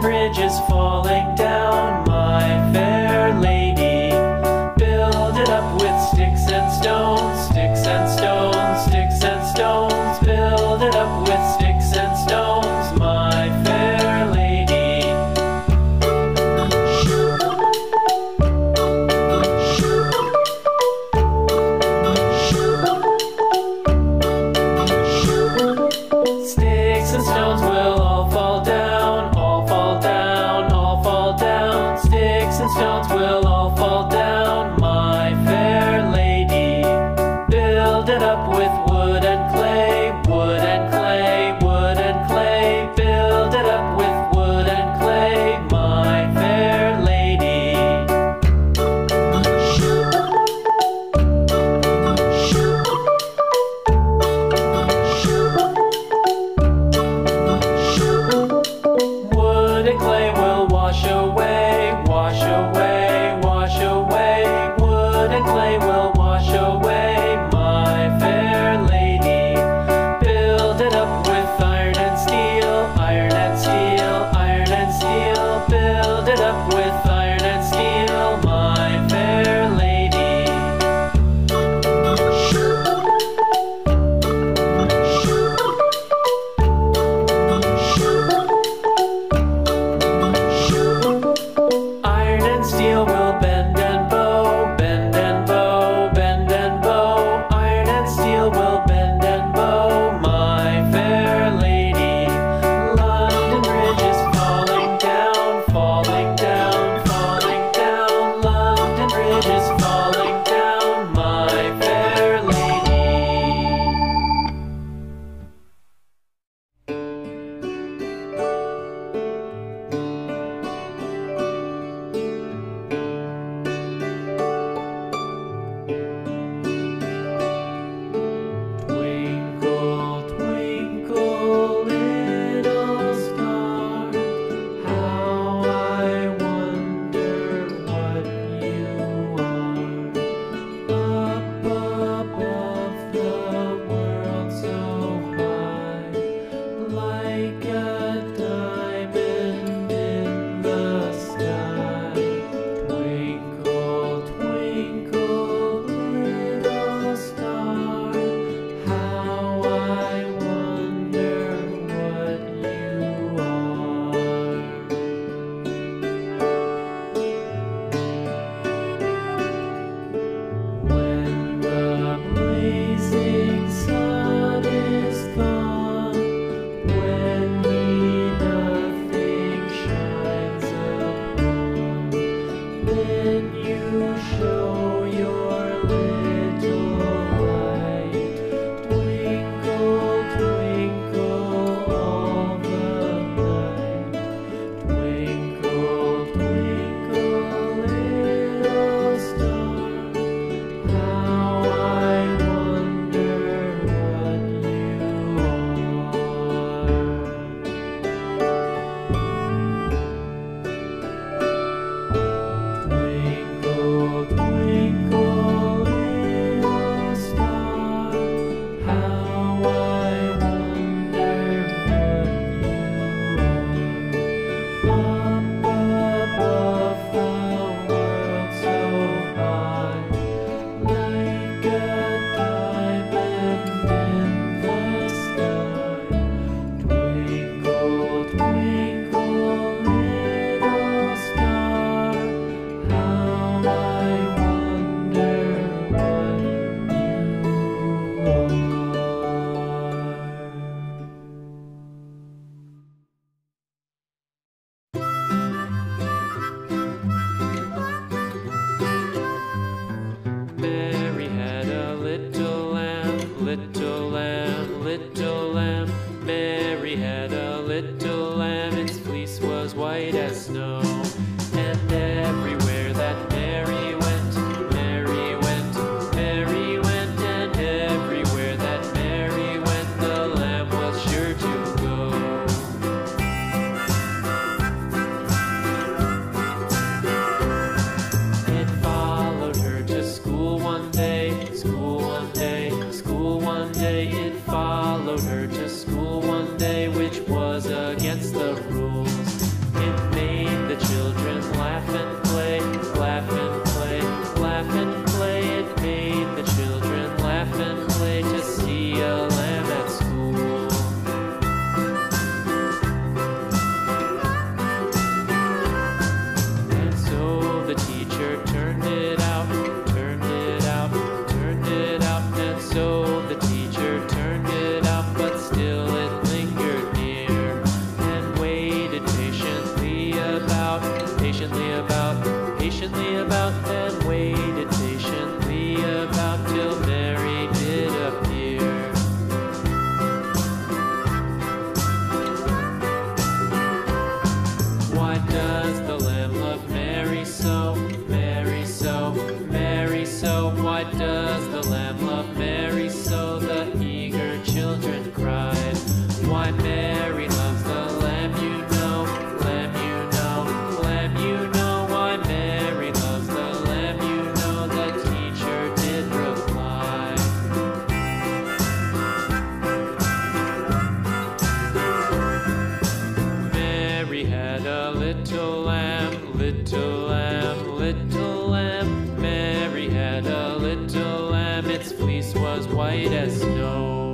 bridges and stones will all show. Mary had a about, patiently about, and waited patiently. its fleece was white as snow.